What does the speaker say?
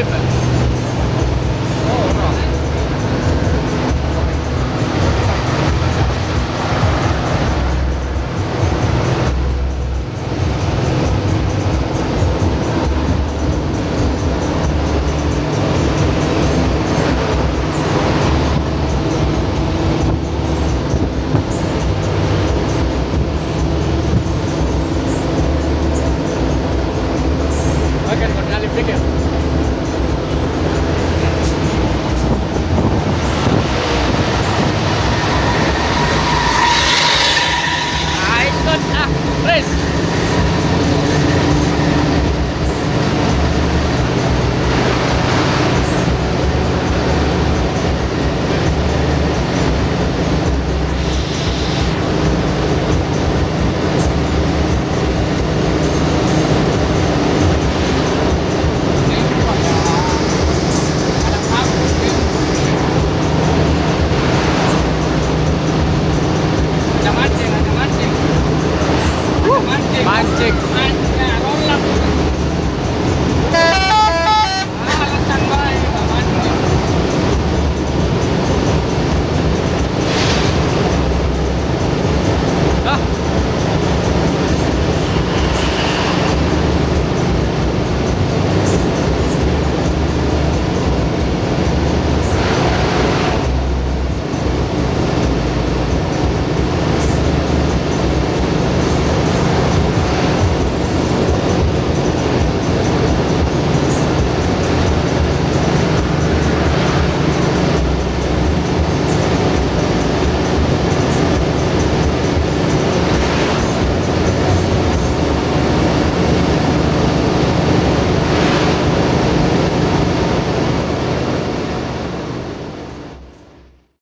different. check and uh, yeah, roll up.